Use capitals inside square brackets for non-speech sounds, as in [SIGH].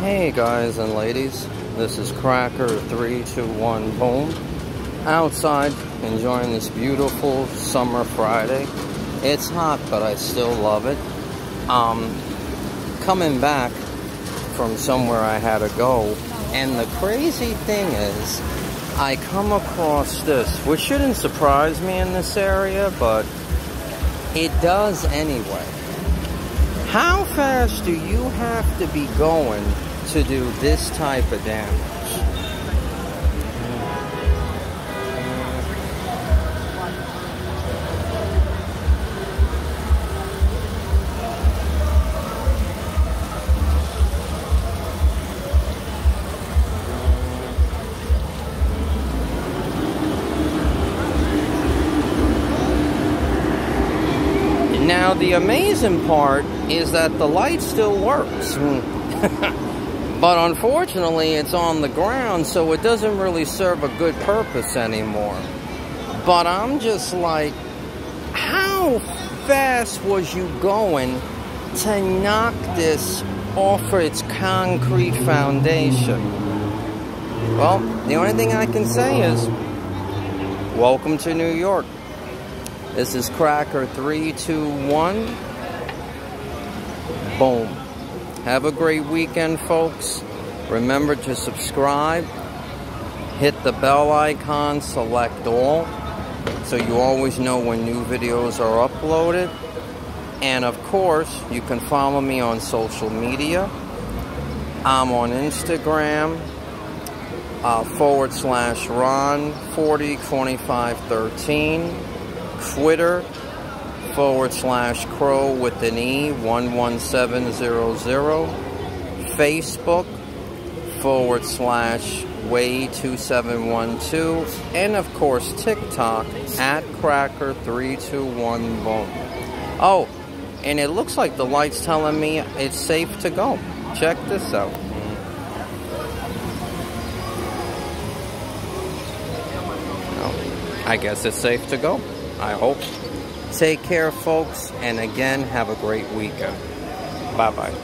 Hey guys and ladies, this is Cracker 321 Boom. Outside, enjoying this beautiful summer Friday. It's hot, but I still love it. Um, coming back from somewhere I had to go, and the crazy thing is, I come across this, which shouldn't surprise me in this area, but it does anyway. How fast do you have to be going to do this type of damage? Now, the amazing part is that the light still works. Hmm. [LAUGHS] but unfortunately, it's on the ground, so it doesn't really serve a good purpose anymore. But I'm just like, how fast was you going to knock this off its concrete foundation? Well, the only thing I can say is, welcome to New York. This is Cracker 321. Boom. Have a great weekend, folks. Remember to subscribe. Hit the bell icon, select all, so you always know when new videos are uploaded. And of course, you can follow me on social media. I'm on Instagram, uh, forward slash Ron 402513. Twitter forward slash crow with an E 11700. Facebook forward slash Wade 2712. And of course, TikTok at cracker321 boom. Oh, and it looks like the light's telling me it's safe to go. Check this out. I guess it's safe to go. I hope. Take care, folks, and again, have a great weekend. Bye bye.